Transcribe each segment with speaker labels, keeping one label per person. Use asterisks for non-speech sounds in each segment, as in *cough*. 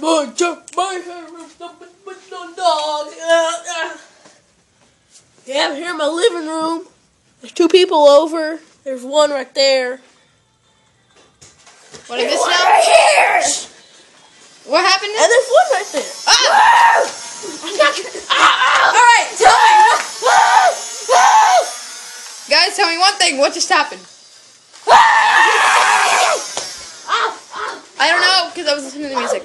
Speaker 1: Hey, boy, jump my hair, with no dog. Yeah, I'm here in my living room. There's two people over. There's one right there.
Speaker 2: What I missed now? What happened?
Speaker 1: And there's one right there.
Speaker 2: Ah! Alright, tell me. Guys, tell me one thing. What just happened? I don't know because I was listening to the music.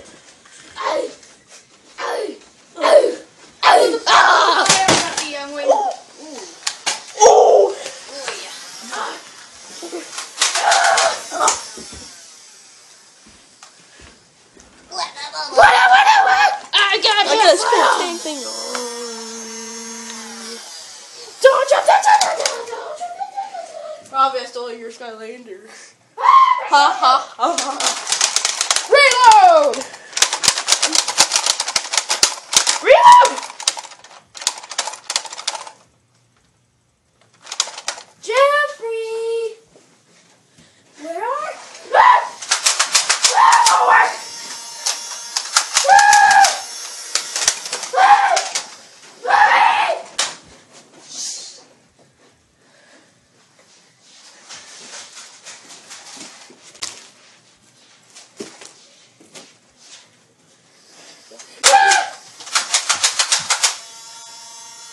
Speaker 1: Probably I stole your Skylander. *laughs* ha ha ha ha.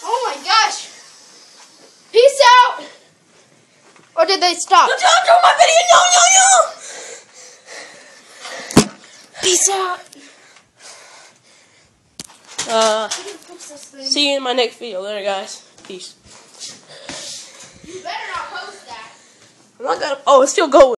Speaker 2: Oh my gosh! Peace out! Or did they stop?
Speaker 1: Don't do my video, no, no, no!
Speaker 2: Peace out!
Speaker 1: Uh,
Speaker 3: fix this thing?
Speaker 1: see you in my next video. Later, guys. Peace.
Speaker 2: You better not post that.
Speaker 1: I'm not gonna. Oh, it's still going.